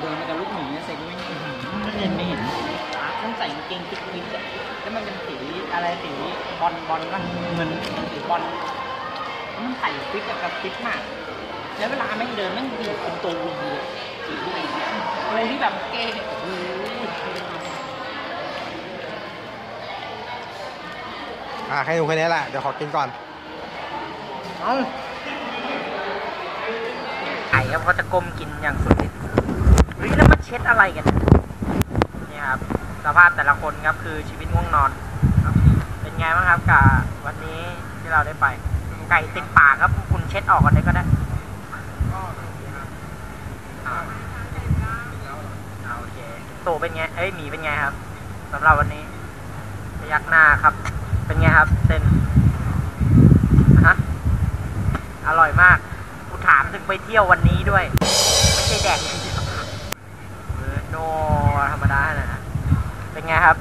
เดินไปกับลูกหมีเนี่ยเซ็ไม่เห็นไม่เห็นไม่เห็นต้องใส่กางเกงติ๊กติ๊กแล้วมันเป็นสีอะไรสีบอลบอลป่ะเหมือนสีบอลมันใส่ฟิตอะกับฟิตมาก แล้วเวลาแม่งเดินแม่งดีดเป็นตัววีเลยสีอะไรเงี้ยอะไรที่แบบเก๋เนี่ยโอ้โหอะให้ดูแค่นี้แหละ เดี๋ยวขอกินก่อน เอาไก่ครับเขาจะก้มกินอย่างสุดฤทธิ์เฮ้ยแล้วมาเช็ดอะไรกันเนี่ยครับสภาพแต่ละคนครับคือชีวิตง่วงนอนครับเป็นไงบ้างครับกับวันนี้ที่เราได้ไป ไก่ติดปากครับคุณเช็ดออกกันได้ก็ได้อ่าอ่าโอเคตเป็นไงเอ้ยหมีเป็นไงครับสำหรับวันนี้พยักหน้าครับ เป็นไงครับเส้นฮะอร่อยมาก ถึงไปเที่ยววันนี้ด้วย ไม่ใช่แดกอย่างเดียวเออโนธรรมดานะ เป็นไงครับ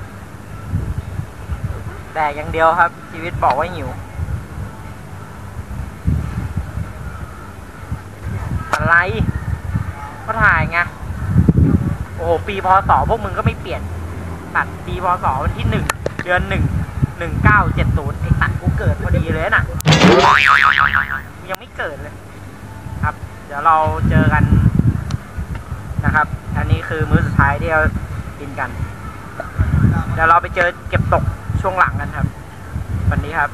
แดกอย่างเดียวครับ ชีวิตบอกว่าหิวอะไรก็ถ่ายไง โอ้โห ปีพศพวกมึงก็ไม่เปลี่ยน ตัดปีพศวันที่หนึ่ง เดือนหนึ่ง หนึ่งเก้าเจ็ดศูนย์ไอ้ตัดกูเกิดพอดีเลยน่ะ ยังไม่เกิดเลย เดี๋ยวเราเจอกันนะครับ อันนี้คือมื้อสุดท้ายที่เรากินกัน เดี๋ยวเราไปเจอเก็บตกช่วงหลังกันครับ วันนี้ครับ